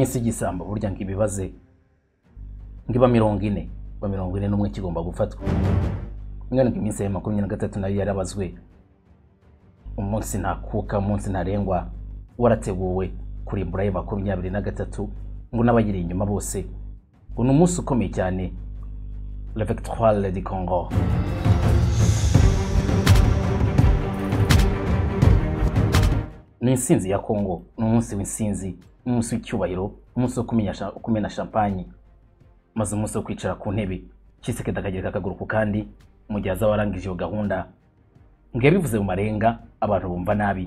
iminsi y'igisambo burya ngo ibibaze ngo iba mirongo ine iba mirongo ine n'umwe kigomba gufatwa. Ngo iminsi ya makumyabiri na gatatu na yo yarabazwe umunsi ntakuka umunsi ntarengwa warateguwe kurimbura ayo makumyabiri na gatatu ngo n'abayiri inyuma bose ngo ni umunsi ukomeye cyane la victoire du congo. Ni insinzi ya congo ni umunsi w'insinzi umunsi w'icyubahiro umunsi wo kumena champagne maze umunsi wo kwicara ku ntebe Tshisekedi akagereka akaguru ku kandi mu gihe azaba arangije iyo gahunda. Ngo yabivuze mu marenga abantu bumva nabi.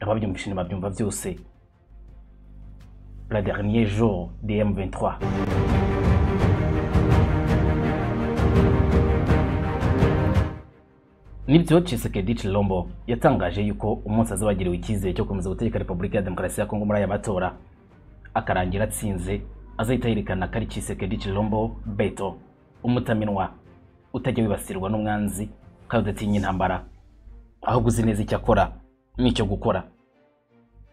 Ababyumvishe ntibabyumva byose. La dernier jour de M23. Ni byo Tshisekedi Chilombo yatangaje yuko umunsi azaba agiriwe icyizere cyo gukomeza gutegeka Repubulika ya Demokarasi ya Kongo muri aya matora. Akarangira atsinze azahita yerekana ko ari Tshisekedi Chilombo Beto umutaminwa utajya wibasirwa n'umwanzi kandi udatinya intambara. Ahubwo uzi neza icyo akora n'icyo gukora.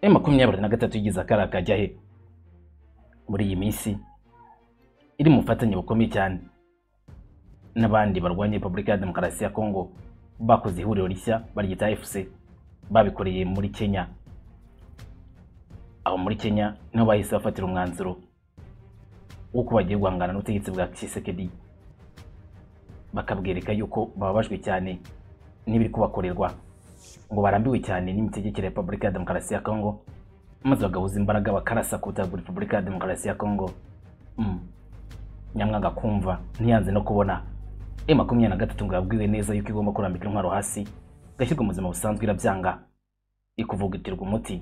E makumyabiri na gatatu yigize akara kajya he? Muri iyi minsi iri mu bufatanye bukomeye cyane n'abandi barwanya Repubulika ya Demokarasi ya Kongo. Bakoze ihuriro rishya baryita FC babikoreye muri Kenya. Aho muri Kenya ni ho bahise bafatira umwanzuro w'uko bagiye guhangana n'ubutegetsi bwa Tshisekedi. Bakabwereka yuko bababajwe cyane n'ibiri kubakorerwa ngo barambiwe cyane n'imitegekere ya Repubulika ya Demokarasi ya Kongo maze bagahuza imbaraga bakarasa ku butaka Repubulika ya Demokarasi ya Kongo mm. nyamwanga kumva ntiyanze no kubona. E makumyabiri na gatatu ngo yabwiwe neza yuko igomba kurambika intwaro hasi igashyirwa mu buzima busanzwe irabyanga. Ikuvugutirwa umuti.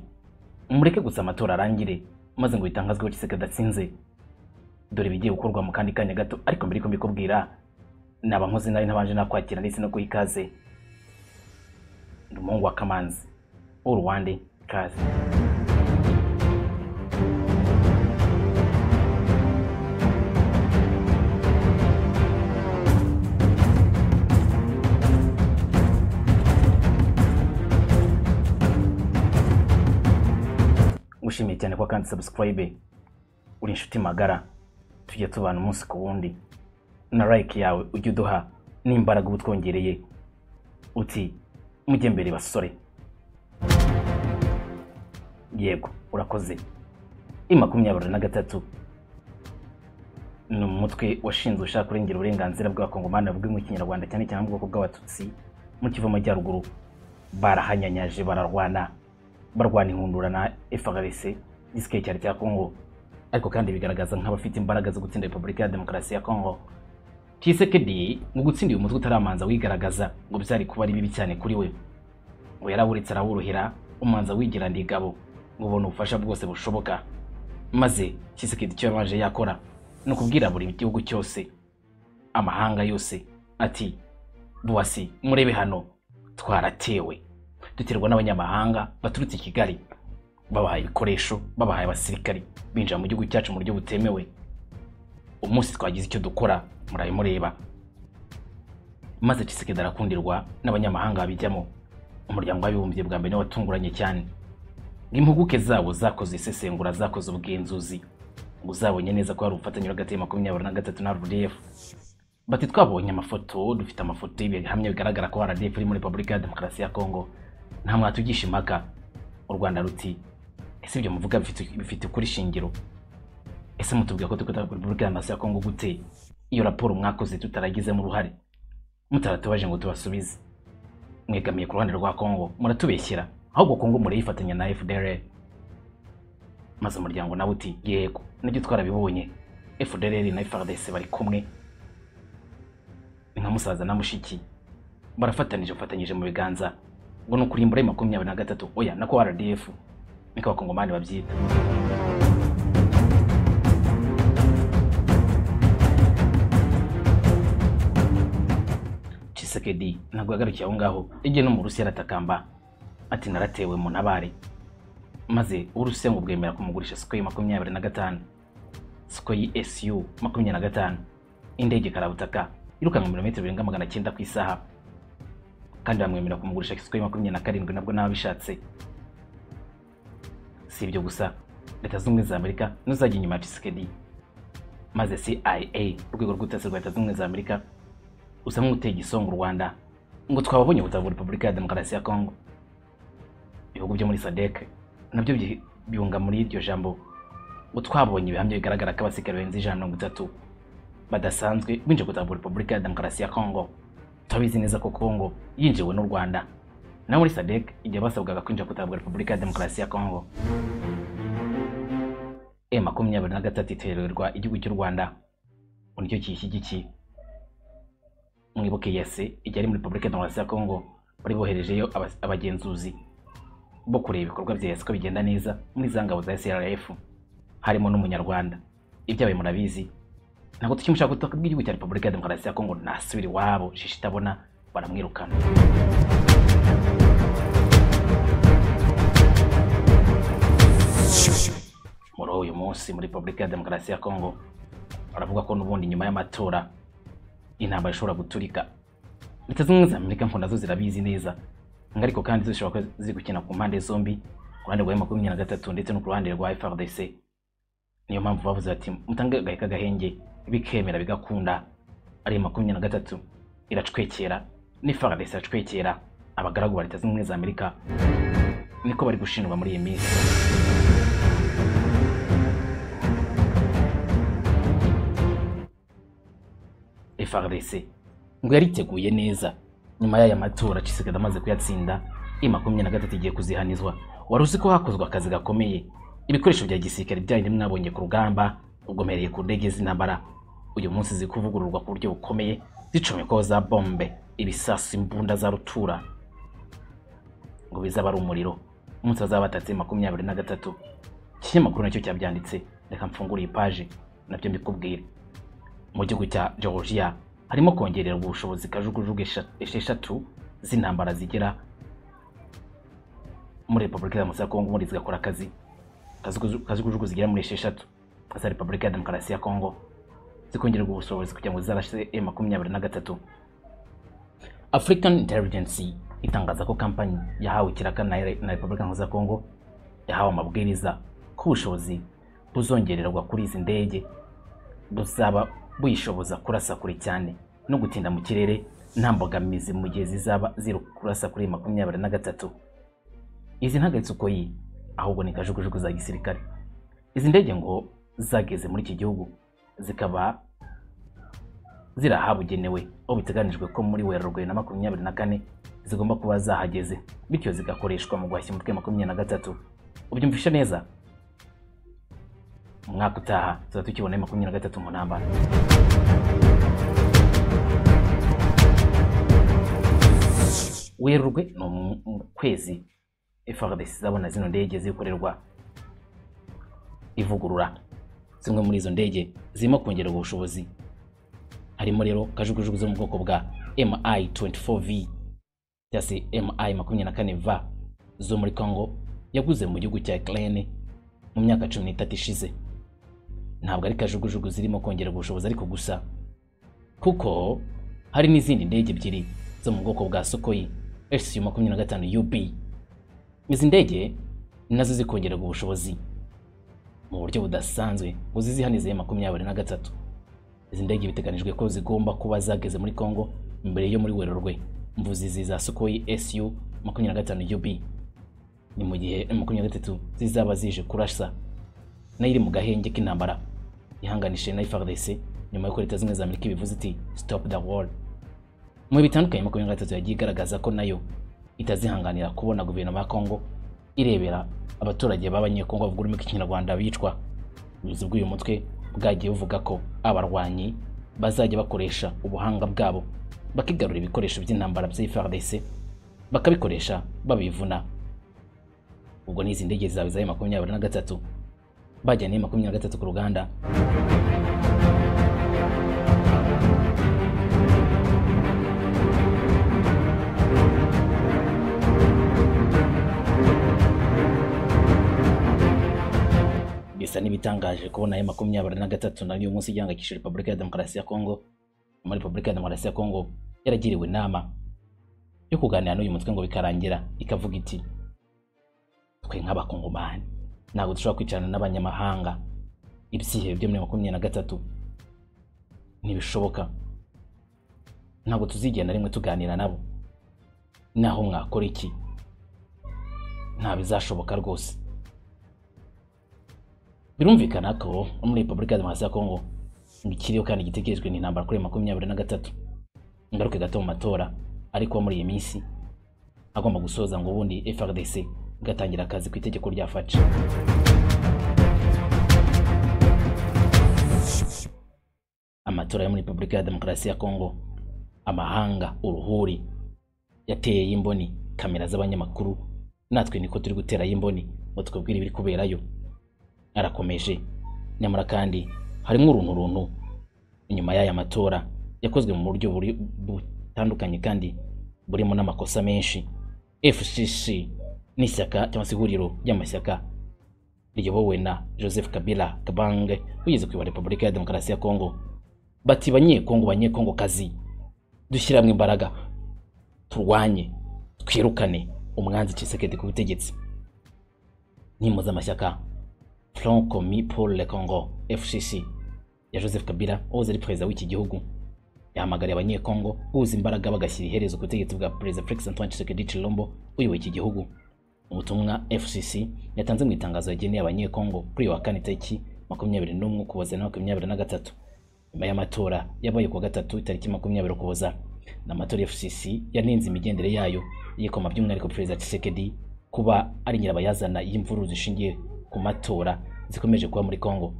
Mureke gusa amatora arangire maze ngo bitangazwe ko Tshisekedi atsinze. Dore ibigiye gukorwa mu kandi kanya gato ariko mbere yuko mbikubwira naba nkoze nabi ntabanje nakwakira ndetse no kuha ikaze ndi umuhungu wa kamanzi w'uruwande kaze. Ngushimiye cyane ko kandi subscribe uri inshuti magara. Tujya tubana umunsi ku wundi. Na like yawe ujye uduha n'imbaraga uba utwongereye. Uti mujye mbere basore. Yego urakoze. I makumyabiri na gatatu ni umutwe washinzwe ushaka kurengera uburenganzira bw'abakongomani bavuga mu kinyarwanda cyane cyane mu bwoko bw'abatutsi mu kivu amajyaruguru barahanyanyaje bararwana barwana inkundura na FARDC igisirikare cyari cya Kongo ariko kandi bigaragaza nk'abafite imbaraga zo gutsinda Repubulika ya Demokarasi ya Kongo Tshisekedi mu gutsinda uyu mutwe utaramanza wigaragaza ngo byari kuba ari bibi cyane kuri we. Ngo yarawuritse arawuruhira umanza wigira ndigabo ngo ubone ubufasha bwose bushoboka. Maze Tshisekedi icyo yabanje yakora ni ukubwira buri gihugu cyose amahanga yose ati buwasi murebe hano twaratewe. Duterwa n'abanyamahanga baturutse i Kigali. Babahaye ibikoresho babahaye abasirikari binjira mu gihugu cyacu mu buryo butemewe. Umunsi twagize icyo dukora murabe mureba maze Tshisekedi arakundirwa n'abanyamahanga babijyamo. Umuryango w'abibumbye bwa mbere watunguranye cyane. Impuguke zabo zakoze isesengura zakoze ubugenzuzi ngo zabonye neza ko hari ubufatanye hagati ya makumyabiri na gatatu na RDF bati twabonye amafoto dufite amafoto y'ibihamya bigaragara ko RDF iri muri Repubulika ya Demokarasi ya Kongo nta mwatugisha impaka. U Rwanda ruti ese ibyo muvuga bifite bifite kuri shingiro? Ese mutubwira ko tukota Repubulika Demokarasi ya Kongo gute? Iyo raporo mwakoze tutaragizemo uruhare? Mutaratubaje ngo tubasubize. Mwegamiye ku ruhande rwa Kongo muratubeshyera. Ahubwo Kongo murayifatanya na FDLR maze umuryango nawe uti yego ni byo twarabibonye. FDLR na FARDC bari kumwe. Nka musaza na mushiki barafatanije bafatanyije mu biganza. Ngo ni ukurimbura makumyabiri na gatatu. Oya nako RDF niko abakongomani babyita Tshisekedi ntabwo yagarukiye aho ngaho yagiye no mu Rusiya aratakamba ati naratewe mu ntabare maze Uburusiya ngo bwemera kumugurisha Sukhoi makumyabiri na gatanu. Sukhoi SU makumyabiri na gatanu. Indege karabutaka yirukanka ibirometero birenga magana cyenda ku isaha. Kandi bamwemerera kumugurisha Sukhoi makumyabiri na karindwi nabwo n'ababishatse si ibyo gusa leta zunze ubumwe za amerika n'uzajya inyuma ya Tshisekedi. Maze CIA urwego rw'ubutasi rwa leta zunze ubumwe za amerika usa nk'uteye igisonga u Rwanda ngo twababonye ubutaka Repubulika ya Demokarasi ya Kongo ibihugu byo muri SADC na byo byunga muri iryo jambo. Ngo twabonye ibihamya bigaragara ko abasirikare barenze ijana na mirongo itatu badasanzwe binjiye bwa Repubulika ya Demokarasi ya Kongo turabizi neza ko Kongo yinjiwe n'u Rwanda. Naho muri SADC igihe basabwaga kwinjira ku butaka bwa Repubulika ya Demokarasi ya Kongo E makumyabiri na gatatu itererwa igihugu cy'u Rwanda. Nicyo kiyishyigikiye mwibuke yese igihe ari muri Repubulika ya Demokarasi ya Kongo bari boherejeyo aba- abagenzuzi bo kureba ibikorwa bya yese ko bigenda neza muri za ngabo za SRF harimo n'umunyarwanda. Ibyabaye murabizi. Ntabwo tukimushaka ku butaka bw'igihugu cya Repubulika ya Demokarasi ya Kongo nasubira iwabo shishi itabona baramwirukana. Muri uyu munsi muri Repubulika ya Demokarasi ya Kongo baravuga ko n'ubundi nyuma y'amatora intambara ishobora guturika. Zunze ubumwe za amerika mpo na zo zirabizi neza ariko kandi zishobora kuba ziri gukina ku mpande zombi ku ruhande rwa makumyabiri na gatatu ndetse no ku ruhande rwa FRDC niyo mpamvu bavuze bati mutange agaheka gahenge bikemera bigakunda. Ari makumyabiri na gatatu iracwekera ni FRDC iracwekera. Abagaragu ba leta zunze ubumwe za amerika niko bari gushinjwa muri iyi minsi. FRDC ngo yariteguye neza. Nyuma y'aya matora Tshisekedi amaze kuyatsinda i makumyabiri na gatatu igiye kuzihanizwa. Wari uzi ko hakozwe akazi gakomeye. Ibikoresho bya gisirikare byanyu mwabonye ku rugamba ugomereye ku ndege z'intambara. Uyu munsi ziri kuvugururwa ku buryo bukomeye zicomekwaho za bombe ibisasu imbunda za rutura. Ngo bizaba ari umuriro. Umunsi bazaba batatse makumyabiri na gatatu ikinyamakuru na cyo cyabyanditse. Reka mfungure iyi paji na byo mbikubwire. Mu gihugu cya Georgia harimo kongererwa ubushobozi kajugujugu esha- esheshatu z'intambara zigera muri Repubulika ya Kongo ubundi zigakora akazi. Kajugujugu- zigera muri esheshatu. Za Repubulika ya Demokarasi ya Kongo. Zikongererwa ubushobozi kugira ngo zizarashe M makumyabiri na gatatu African Intelligence itangaza ko kampanyi yahawe ikiraka na Repubulika ya Kongo yahawe amabwiriza ko ubushobozi buzongererwa kuri izi ndege buzaba buyishoboza kurasa kure cyane no gutinda mu kirere nta mbogamizi mu gihe zizaba ziri kurasa kuri makumyabiri na gatatu. Izi ntagaritse uko yi ahubwo ni kajugujugu za gisirikare. Izi ndege ngo zageze muri iki gihugu zikaba ziri ahabugenewe aho biteganijwe ko muri werurwe na makumyabiri na kane zigomba kuba zahageze bityo zigakoreshwa mu guhashya umutwe makumyabiri na gatatu. Ubyumvishe neza? Mu mwaka utaha tuzaba tukibona makumyabiri na gatatu mu ntambara. Werurwe ni mu kwezi FARDC izabona zino ndege zikorerwa. Ivugurura zimwe muri izo ndege zirimo kongererwa ubushobozi. Harimo rero kajugujugu zo mu bwoko bwa MI 24V cyangwa se MI makumyabiri na kane V zo muri Congo yaguze mu gihugu cya Ukraine mu myaka cumi n'itatu ishize. Ntabwo ari kajugujugu zirimo kongererwa ubushobozi ariko gusa kuko hari n'izindi ndege ebyiri zo mu bwoko bwa Sukhoi SU makumyabiri na gatanu UB izi ndege na zo zikongererwa ubushobozi mu buryo budasanzwe ngo zizihanize makumyabiri na gatatu. Izi ndege biteganijwe ko zigomba kuba zageze muri Congo mbere yo muri Werurwe. Mvuzi izi za Sukhoi SU makumyabiri na gatanu UB ni mu gihe makumyabiri na gatatu zizaba zije kurasa. Nayo iri mu gahenge k'intambara. Ihanganishije na FARDC nyuma y'uko leta zimwe za Amerika ibivuze iti stop the war. Mu bitandukanye makumyabiri na gatatu yagiye igaragaza ko na yo itazihanganira kubona guverinoma ya Congo irebera abaturage b'abanyekongo bavuga ururimi rw'ikinyarwanda bicwa. Ubuyobozi bw'uyu mutwe bwagiye buvuga ko abarwanyi bazajya bakoresha ubuhanga bwabo bakigarura ibikoresho by'intambara bya FARDC bakabikoresha babivuna. Ubwo n'izi ndege zizaba iza makumyabiri na gatatu bajyaniye makumyabiri na gatatu ku ruganda. Bisa n'ibitangaje kubona ayo makumyabiri na gatatu na yo munsi igihangayikishije repubulika ya demokarasi ya kongo. Muri repubulika ya demokarasi ya kongo yaragiriwe inama yo kuganira n'uyu mutwe ngo bikarangira ikavuga iti twe nk'abakongomani ntabwo dushobora kwicarana n'abanyamahanga. Ibyihebe byo muri makumyabiri na gatatu ntibishoboka. Ntabwo tuzigera na rimwe tuganira nabo. Naho mwakora iki? Nta bizashoboka rwose. Birumvikana ko muri repubulika ya demokarasi ya kongo ngo ikiriho kandi gitegerejwe ni intambara kuri makumyabiri na gatatu. Ingaruke gato mu matora ariko muri iyi minsi agomba gusoza ngo ubundi FRDC igatangira akazi ku itegeko rya faci amatora yo muri repubulika ya demokarasi ya kongo amahanga uruhuri yateye y'imboni kamera z'abanyamakuru natwe niko turi gutera y'imboni ngo twabwire ibiri kuberayo. Arakomeje. Nyamara kandi harimo uruntu runtu. Inyuma y'aya matora yakozwe mu buryo butandukanye kandi burimo n'amakosa menshi. FCC n'ishyaka cyangwa se ihuriro ry'amashyaka riyobowe na Joseph Kabila Kabange wigeze kuyobora Repubulika ya Demokarasi ya Kongo. Bati banyekongo banyekongo kazi dushyire hamwe imbaraga. Turwanye. Twirukane. Umwanzi Tshisekedi ku butegetsi. N'impuzamashyaka Front Commis pour le Congo FCC ya Joseph Kabila wahoze ari perezida w'iki gihugu. Yahamagariye abanyekongo guhuza imbaraga bagashyira iherezo ku butegetsi bwa perezida Felix Antoine Tshisekedi Tshilombo uyoboye iki gihugu. Ubutumwa FCC yatanze mu itangazo yageneye abanyekongo kuri uyu wa kane tariki makumyabiri n'umwe ukuboza na makumyabiri na gatatu. Nyuma y'amatora yabaye ku gatatu tariki makumyabiri ukuboza n'amatora FCC yanenze imigendere yayo yikoma by'umwihariko perezida Tshisekedi kuba ari nyirabayazana y'imvururu zishingiye ku matora zikomeje kuba muri Kongo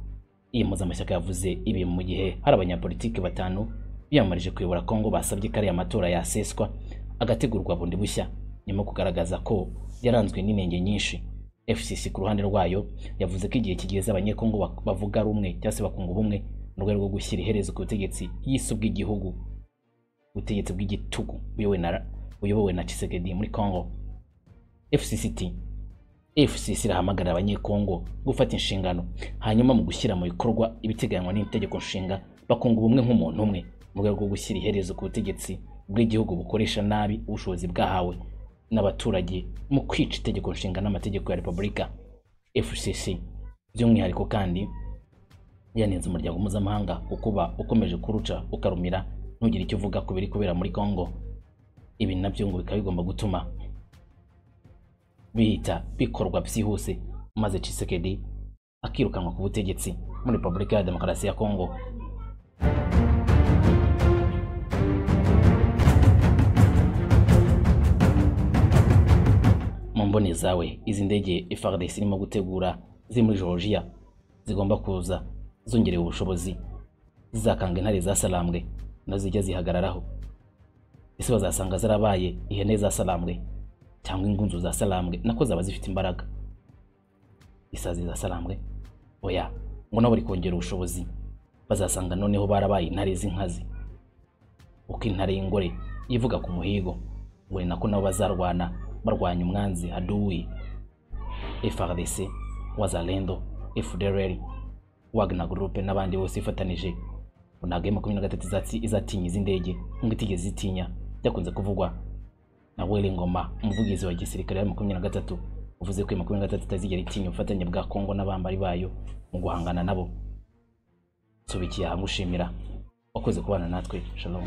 iyi mpuzamashyaka yavuze ibi mu gihe hari abanyapolitiki batanu biyamamarije kuyobora Kongo basabye ko ariya matora yaseswa agategurwa bundi bushya. Nyuma yo kugaragaza ko yaranzwe n'inenge nyinshi. FCC ku ruhande rwayo yavuze ko igihe kigeze abanyekongo bavuga rumwe cyangwa se bakunga ubumwe mu rwego rwo gushyira iherezo ku butegetsi y'isi bw'igihugu ubutegetsi bw'igitugu buyobowe na Tshisekedi muri Kongo FCCT FCC irahamagarira abanyekongo gufata inshingano hanyuma mu gushyira mu bikorwa ibiteganywa n'itegeko nshinga bakunga ubumwe nk'umuntu umwe mu rwego rwo gushyira iherezo ku butegetsi bw'igihugu bukoresha nabi ubushobozi bwahawe n'abaturage mu kwica itegeko nshinga n'amategeko ya repubulika FCC by'umwihariko kandi yanenze umuryango mpuzamahanga kuko uba ukomeje kuruca ukarumira ntugire icyo uvuga ku biri kubera muri Congo. Ibi na byo ngo bikaba bigomba gutuma bihita bikorwa byihuse maze Tshisekedi akirukanwa ku butegetsi muri Repubulika ya Demokarasi ya Kongo. Mu mboni zawe izi ndege FARDC irimo gutegura ziri muri Georgia zigomba kuza zongerewe ubushobozi zizakanga intare zasalambwe na zo zijya zihagararaho. Ese bazasanga zarabaye ihene zasalambwe cyangwa ingunzu zasalambwe nako zaba zifite imbaraga. Isazi zasalambwe oya ngo nabo bari kongera ubushobozi. Bazasanga noneho barabaye intare z'inkazi. Uko intare y'ingore ivuga ku muhigo ngo ni nako nabo bazarwana barwanya umwanzi adui FARDC Wazalendo FDLR Wagner Group n'abandi bose ifatanije. Ngo ntabwo makumyabiri na gatatu izatinya izi ndege nk'uko itigeze zitinya byakunze kuvugwa. Na Willy Ngoma umuvugizi wa gisirikare wa makumyabiri na gatatu uvuze ko makumyabiri na gatatu itazigera itinya ubufatanye bwa Kongo n'abambari bayo mu guhangana nabo. Nsubikiye aha ngushimira. Wakoze kubana natwe. Shalom.